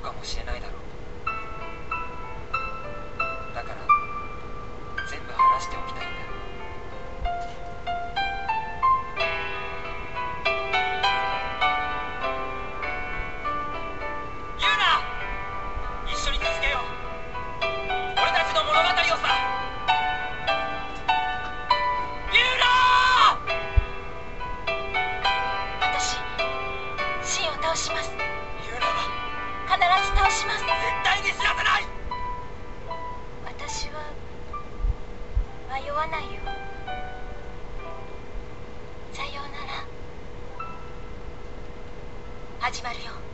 かもしれないだろう。わないよ。さようなら。始まるよ。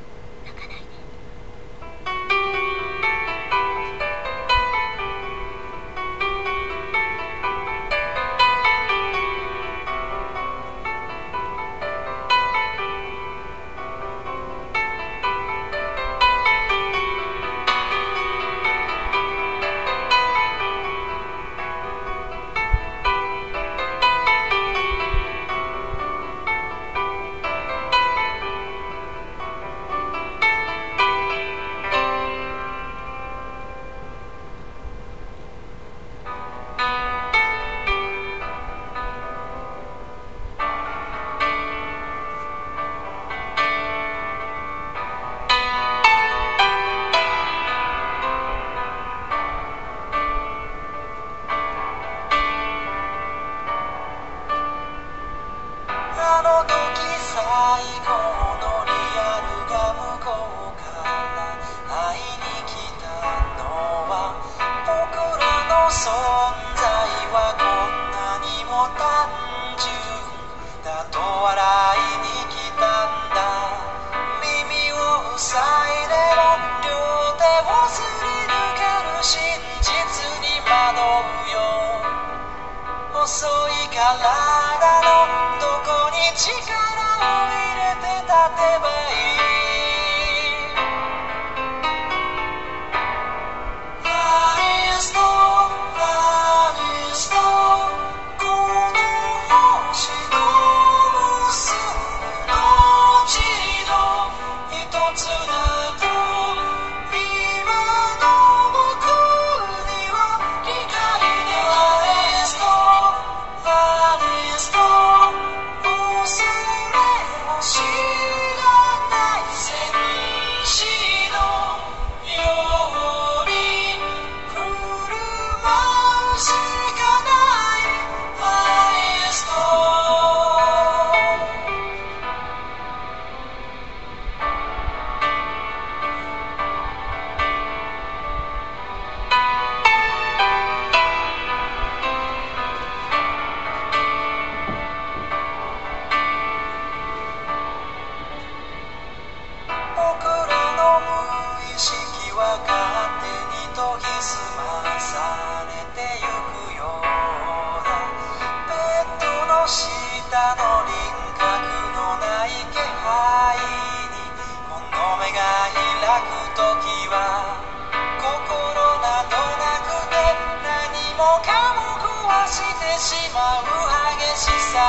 no, the てばいい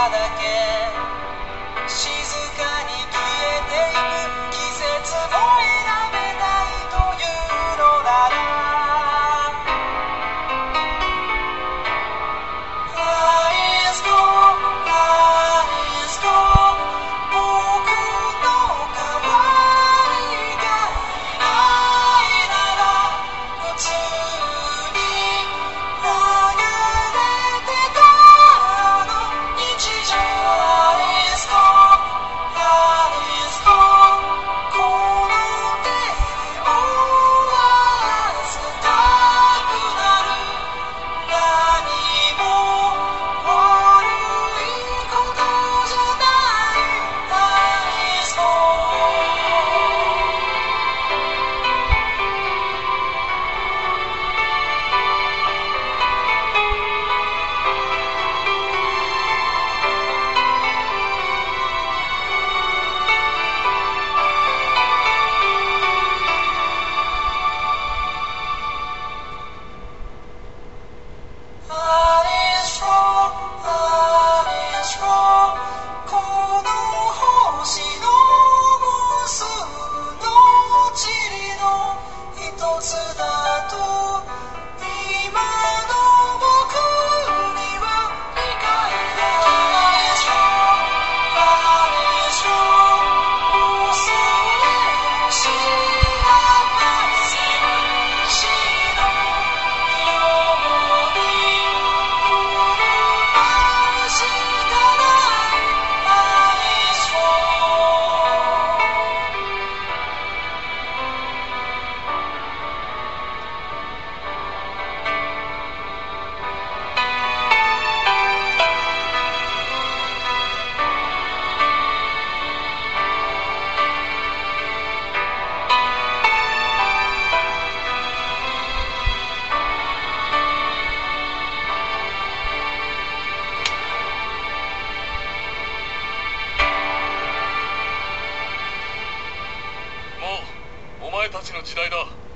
cada que 前たちの時代だ。